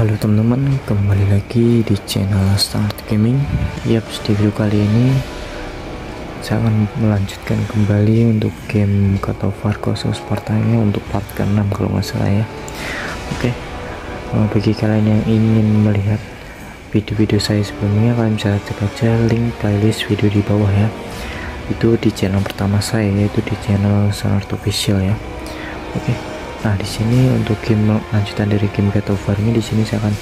Halo teman-teman, kembali lagi di channel Start Gaming. Yap, di video kali ini saya akan melanjutkan kembali untuk game God of War Spartanya untuk part ke-6 kalau nggak salah ya. Oke, okay. bagi kalian yang ingin melihat video-video saya sebelumnya, kalian bisa cek aja link playlist video di bawah ya. Itu di channel pertama saya, yaitu di channel Start Official ya. Oke. Nah, di sini untuk game lanjutan dari game of War ini di sini saya akan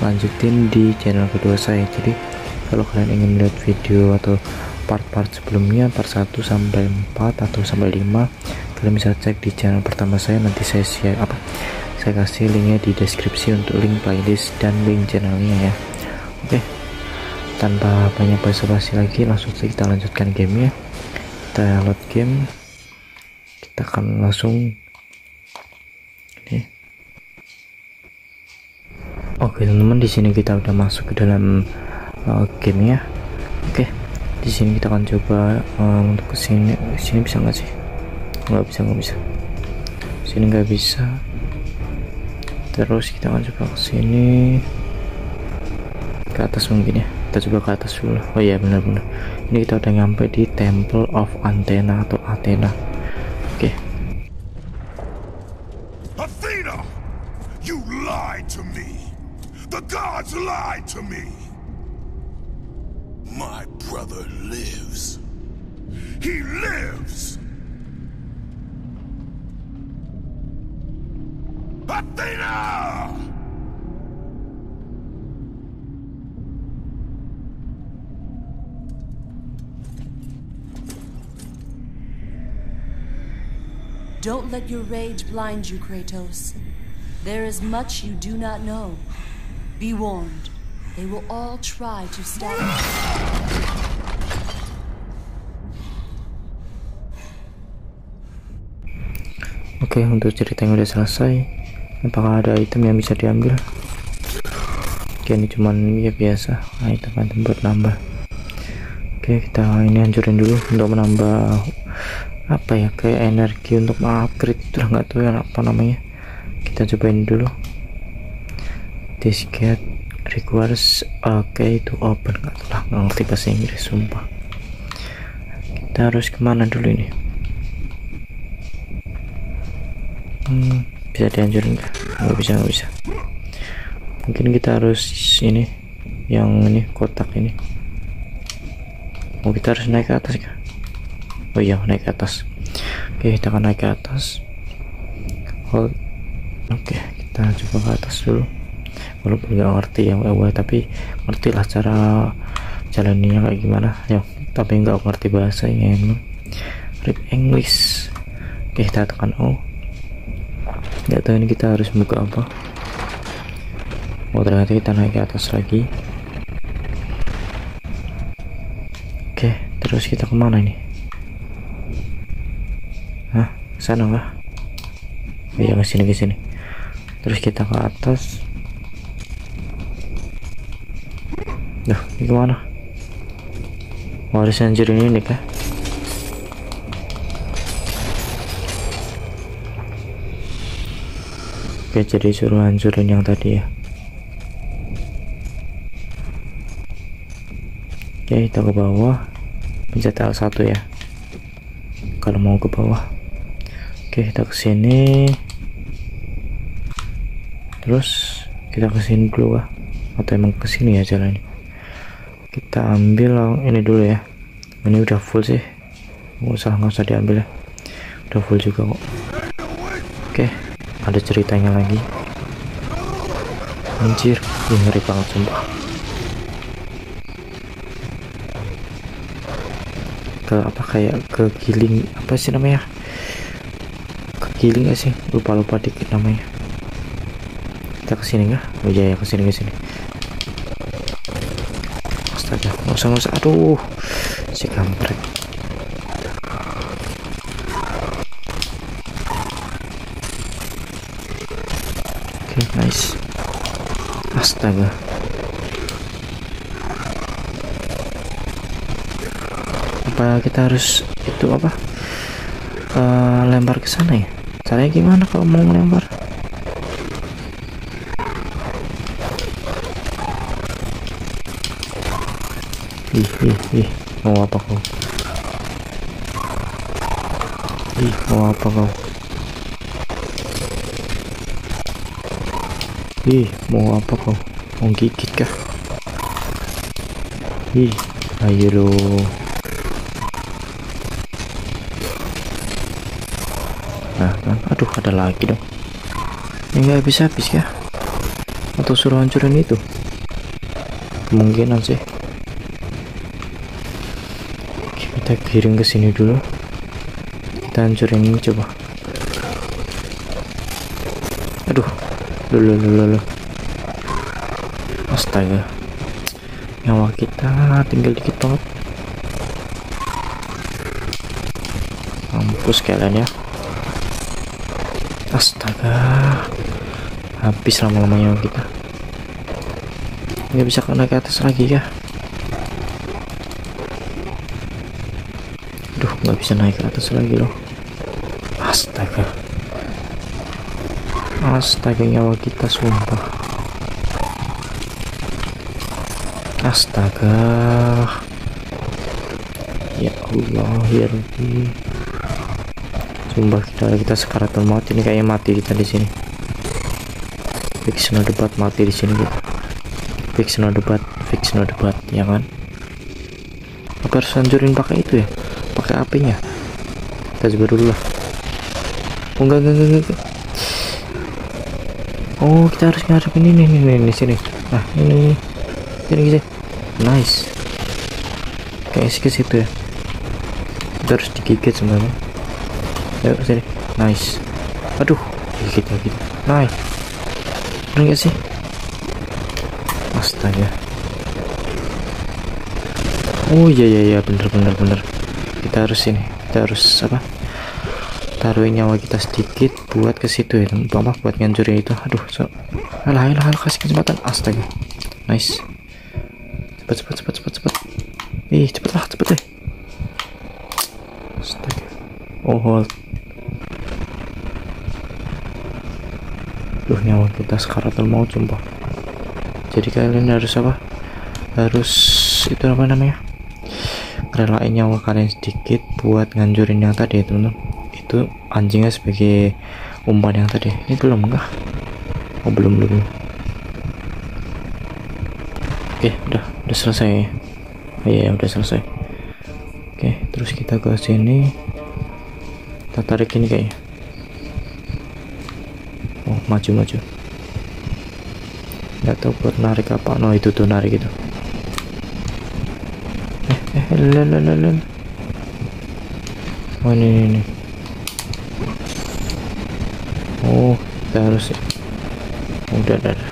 lanjutin di channel kedua saya. Jadi, kalau kalian ingin melihat video atau part-part sebelumnya, part 1 sampai 4 atau sampai 5, kalian bisa cek di channel pertama saya nanti saya share apa? Saya kasih linknya di deskripsi untuk link playlist dan link channelnya ya. Oke. Tanpa banyak basa-basi lagi, langsung saja kita lanjutkan gamenya. Kita load game. Kita akan langsung Oke teman-teman di sini kita udah masuk ke dalam uh, game ya. Oke di sini kita akan coba um, untuk ke sini sini bisa nggak sih? Nggak bisa nggak bisa. Sini nggak bisa. Terus kita akan coba ke sini ke atas mungkin ya. Kita coba ke atas dulu. Oh iya benar-benar. Ini kita udah nyampe di Temple of Athena atau Athena. Oke. Athena, you lied to me. The gods lied to me. My brother lives. He lives. Athena! Don't let your rage blind you, Kratos. There is much you do not know. Be warned, they will all try to. Oke, okay, untuk ceritanya udah selesai. Apakah ada item yang bisa diambil? Oke, ini cuman ya biasa, nah, item item buat nambah. Oke, kita ini hancurin dulu untuk menambah apa ya kayak energi untuk upgrade itu nggak tahu ya apa namanya. Kita cobain dulu this gate requires a key to open. Nggak lah nggak ngerti bahasa Inggris sumpah. Kita harus ke mana dulu ini? Hmm, bisa dihancurin nggak? Nggak bisa nggak bisa. Mungkin kita harus ini yang ini kotak ini. Oh kita harus naik ke atas kan oh iya naik ke atas. Oke kita akan naik ke atas. Hold. Oke kita coba ke atas dulu walaupun nggak ngerti ya WW tapi ngerti lah cara jalannya kayak gimana. Ya tapi nggak ngerti bahasanya emang. Rip English. Oke kita tekan O. Nggak tahu ini kita harus buka apa. Oh ternyata kita naik ke atas lagi. Oke terus kita ke mana ini? Hah sana kah? Oh, iya ke sini ke sini terus kita ke atas Duh, ini ke mana? Waris anjurin ini kah? Oke, jadi suruh hancurin yang tadi ya. Oke, kita ke bawah. Pencet L1 ya. Kalau mau ke bawah. Oke, kita ke sini. Terus kita ke sini dulu kah? Atau emang ke sini ya jalannya? Kita ambil ini dulu ya. Ini udah full sih. Nggak usah nggak usah diambil ya. Udah full juga kok. Oke ada ceritanya lagi. Anjir ini ngeri banget sumpah. Ke apa kayak ke giling apa sih namanya? Ke giling gak sih? Lupa lupa dikit namanya. Kita ke sini nggak? Oh iya ya ke sini ke sini aja nggak usah nggak usah. Aduh si kampret. Oke okay, nice. Astaga. Apa kita harus itu apa? Uh, lempar ke sana ya? Caranya gimana kalau mau lempar ih ih ih. Mau apa kau? Ih mau apa kau? Ih mau apa kau? Mau gigit kah? Ih ayo lo nah kan? Aduh ada lagi dong. Ini nggak habis habis ya atau suruh hancurin itu? Kemungkinan sih Oke, kita kirim ke sini dulu. Kita hancurin ini coba. Aduh. Lulu lulu astaga. Nyawa kita tinggal dikit banget mampus kalian ya. Astaga. Habis lama-lama nyawa kita. Nggak bisa kena ke atas lagi ya Duh nggak bisa naik ke atas lagi loh. Astaga. Astaga nyawa kita sumpah. Astaga. Ya Allah ya Rabbi. Sumpah kita kita sekaratul maut ini kayaknya mati kita di sini. Fix no debat mati di sini kita. Fix no debat fix no debat ya kan? Apa harus hancurin pakai itu ya pakai apinya. Kita coba dulu lah. Oh enggak enggak enggak, oh kita harus ngadepin ini nih nih nih sini. Nah ini sini sini. Nice. Kayak ke situ ya. Kita harus digigit sebenarnya. Ayo sini. Nice. Aduh gigit lagi nice bener gak sih? Astaga. Oh iya iya iya. Bener bener bener kita harus ini kita harus apa? Taruhin nyawa kita sedikit buat ke situ ya teman buat ngancurin itu. Aduh so. Alah alah alah kasih kecepatan astaga. Nice. Cepet cepet cepet cepet cepet ih cepet lah cepet deh. Astaga. Oh hold. Duh nyawa kita sekaratul mau sumpah. Jadi kalian harus apa? Harus itu apa namanya relain nyawa kalian sedikit buat ngancurin yang tadi ya teman-teman. Itu anjingnya sebagai umpan yang tadi. Ini belum enggak oh belum belum. Oke udah udah selesai. Oh, iya udah selesai. Oke terus kita ke sini. Kita tarik ini kayaknya. Oh maju maju nggak tahu buat narik apa. No itu tuh narik itu eh lelelelel oh ini ini, ini. oh kita harus ya. Udah udah, udah.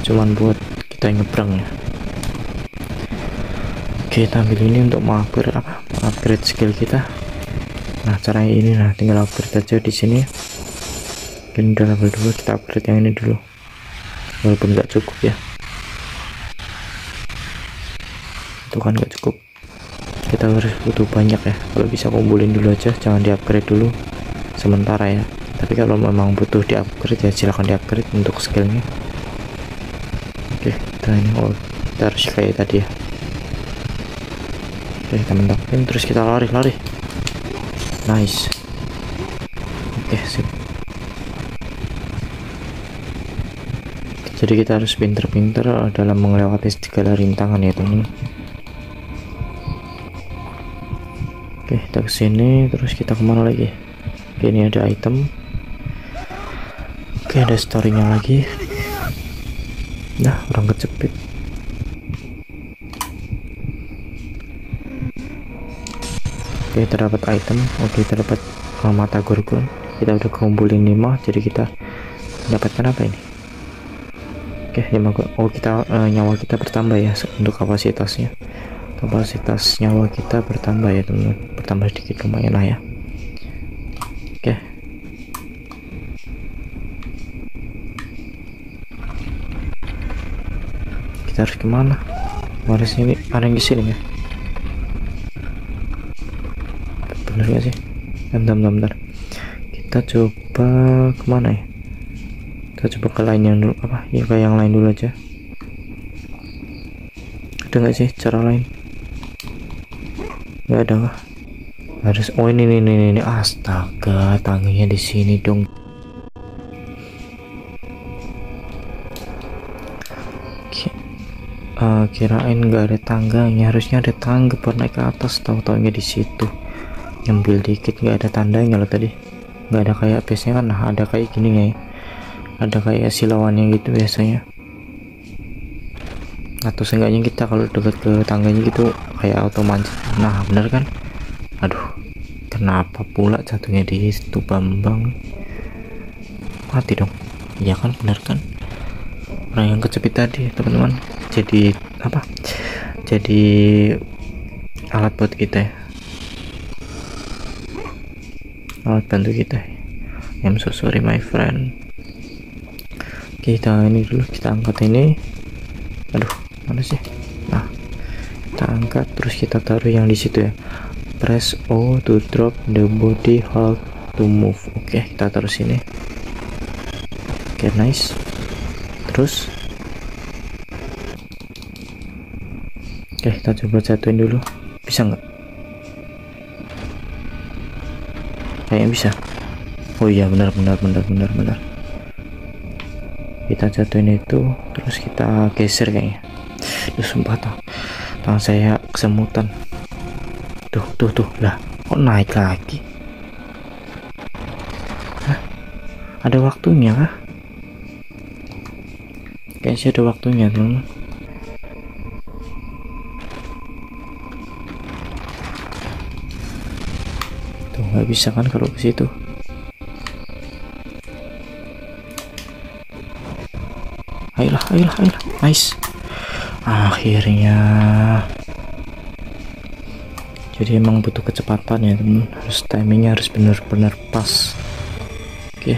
cuman buat kita nyebrang ya. Oke kita ambil ini untuk mengupgrade apa? Upgrade skill kita. Nah caranya ini nah tinggal upgrade aja di sini. Ini udah level 2 kita upgrade yang ini dulu. Walaupun nggak cukup ya itu kan nggak cukup. Kita harus butuh banyak ya. Kalau bisa kumpulin dulu aja jangan di upgrade dulu sementara ya. Tapi kalau memang butuh di upgrade ya silahkan di upgrade untuk skillnya. Oke kita ini oh kita harus kayak tadi ya. Oke kita mentapin terus kita lari lari nice. Oke sip. Jadi kita harus pinter-pinter dalam melewati segala rintangan ya teman oke kita ke sini terus kita ke mana lagi? Oke ini ada item. Oke ada storynya lagi. Nah orang kecepit oke kita dapat item. Oke kita dapat mata gorgon kita udah kumpulin 5 jadi kita mendapatkan apa ini? Oke okay, oh kita uh, nyawa kita bertambah ya untuk kapasitasnya kapasitas nyawa kita bertambah ya teman-teman. Bertambah sedikit lumayan lah ya. Oke. Kita harus ke mana? Harus ini ada yang di sini ya? Bener gak sih? Bentar bentar, bentar. kita coba ke mana ya? Kita coba ke lain yang dulu apa? Ya ke yang lain dulu aja. Ada nggak sih cara lain nggak ada kah harus oh ini nih ini, ini. Astaga tanginya di sini dong. Uh, kirain nggak ada tangganya. Harusnya ada tangga buat naik ke atas. Tahu taunya di situ. Nyembil dikit nggak ada tandanya loh tadi. Nggak ada kayak biasanya kan nah ada kayak gini ya ada kayak silawannya gitu biasanya atau seenggaknya kita kalau dekat ke tangganya gitu kayak auto manjat nah bener kan? Aduh kenapa pula jatuhnya di situ bambang? Mati dong. Ya kan? Bener kan? Orang yang kecepit tadi teman-teman. Jadi apa? Jadi alat buat kita ya. Alat bantu kita I'm so sorry my friend. Kita ini dulu kita angkat ini. Aduh mana sih? Nah kita angkat terus kita taruh yang di situ ya. Press O to drop the body hold to move. Oke okay, kita taruh sini. Oke okay, nice. Terus? Oke kita coba jatuhin dulu. Bisa nggak? Kayaknya bisa. Oh iya benar benar benar benar benar. Kita jatuhin itu terus kita geser kayaknya terus sumpah tuh tangan saya kesemutan. Tuh tuh tuh lah kok naik lagi? Hah? ada waktunya kah? Kayaknya ada waktunya teman nggak bisa kan kalau ke situ? Ayolah ayolah ayolah. Nice akhirnya. Jadi emang butuh kecepatan ya teman harus timingnya harus benar-benar pas. Oke.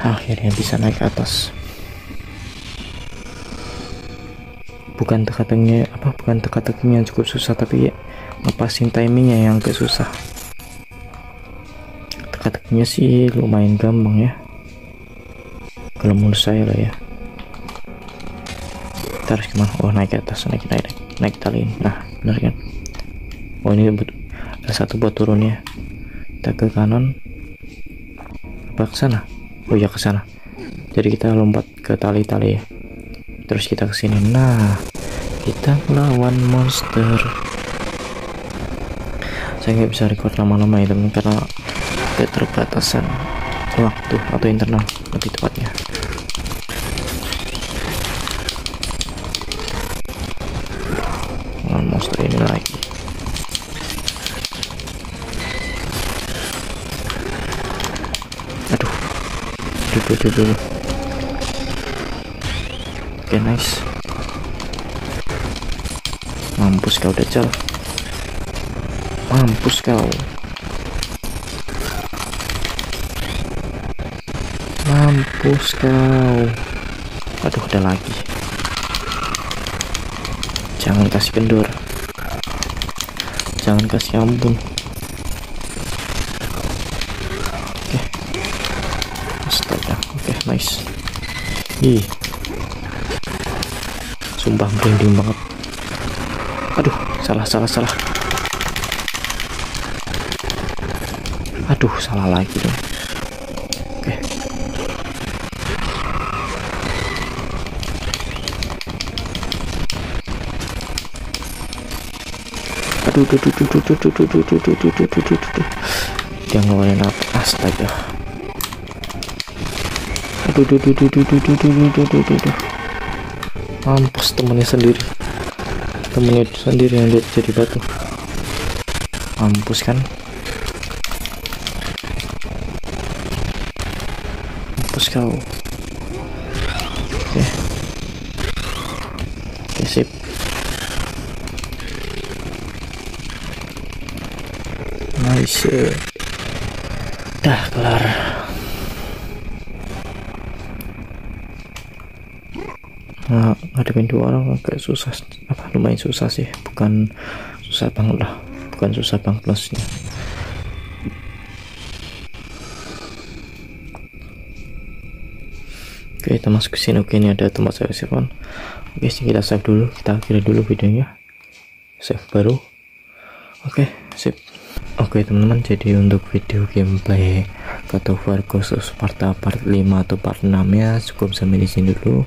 Akhirnya bisa naik ke atas. Bukan teka-tekinya apa bukan teka-tekinya cukup susah tapi ya ngepasin timingnya yang agak susah. Teka-tekinya sih lumayan gampang ya. Kalau menurut saya lah ya kita harus ke mana oh naik ke atas naik naik naik, naik tali ini nah benar kan? Oh ini buat ada satu buat turunnya. Kita ke kanan. Apa ke sana? Oh ya ke sana. Jadi kita lompat ke tali-tali ya. Terus kita ke sini. Nah kita melawan monster. Saya nggak bisa record lama-lama ya teman karena keterbatasan waktu atau internal lebih tepatnya aduh aduh oke okay, nice. Mampus kau dajjal mampus kau. Mampus kau. Aduh ada lagi. Jangan kasih kendor. Jangan kasih ampun oke okay. astaga oke okay, nice ih sumpah merinding banget aduh salah salah salah aduh salah lagi dong oke aduh aduh aduh aduh aduh aduh aduh aduh aduh aduh aduh aduh dia ngeluarin apa astaga aduh mampus temennya sendiri. Temennya sendiri yang lihat jadi batu. Mampus kan? Mampus kau. Oke. Oke sip. Nice. Dah kelar ngadepin dua orang agak susah apa lumayan susah sih. Bukan susah banget lah. Bukan susah banget plusnya Oke kita masuk ke sini. Oke ini ada tempat saya simpan. Oke kita save dulu. Kita akhiri dulu videonya. Save baru. Oke sip. Oke teman-teman jadi untuk video gameplay War khusus part part 5 atau part 6 nya cukup sampai di sini dulu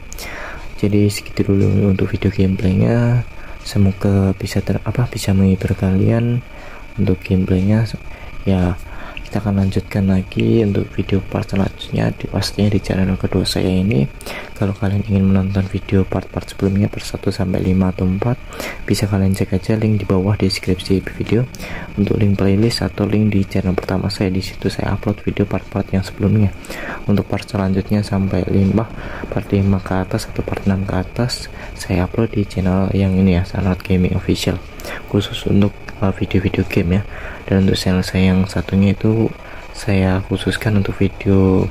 jadi segitu dulu untuk video gameplaynya. Semoga bisa ter apa bisa menghibur kalian untuk gameplaynya. Ya kita akan lanjutkan lagi untuk video part selanjutnya. Di pastinya di channel kedua saya ini. Kalau kalian ingin menonton video part-part sebelumnya per 1 sampai 5 atau 4 bisa kalian cek aja link di bawah deskripsi video. Untuk link playlist atau link di channel pertama saya di situ saya upload video part-part yang sebelumnya. Untuk part selanjutnya sampai 5 part 5 ke atas atau part 6 ke atas saya upload di channel yang ini ya Sanat Gaming Official. Khusus untuk video-video game ya. Dan untuk channel saya yang satunya itu saya khususkan untuk video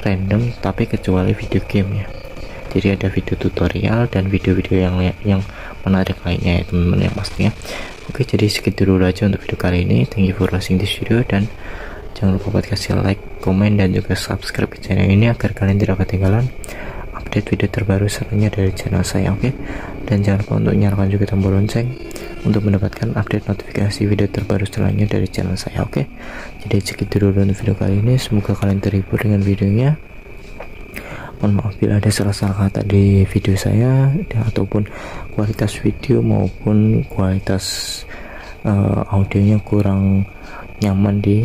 random tapi kecuali video game ya. Jadi ada video tutorial dan video-video yang yang menarik lainnya ya teman-teman yang pastinya. Oke jadi segitu dulu aja untuk video kali ini. Thank you for watching this video dan jangan lupa buat kasih like, komen, dan juga subscribe ke channel ini agar kalian tidak ketinggalan update video terbaru selanjutnya dari channel saya oke? Okay? dan jangan lupa untuk nyalakan juga tombol lonceng untuk mendapatkan update notifikasi video terbaru selanjutnya dari channel saya oke? Okay? jadi segitu dulu untuk video kali ini. Semoga kalian terhibur dengan videonya. Mohon maaf bila ada salah-salah kata di video saya ataupun kualitas video maupun kualitas uh, audionya kurang nyaman di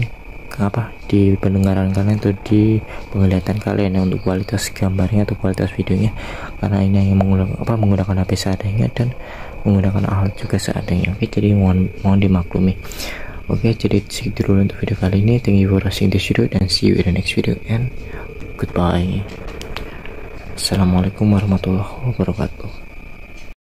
apa di pendengaran kalian atau di penglihatan kalian ya untuk kualitas gambarnya atau kualitas videonya. Karena ini yang menggunakan apa menggunakan HP seadanya dan menggunakan alat juga seadanya. Oke jadi mohon mohon dimaklumi. Oke jadi segitu dulu untuk video kali ini. Thank you for watching this video dan see you in the next video and goodbye. Assalamualaikum warahmatullahi wabarakatuh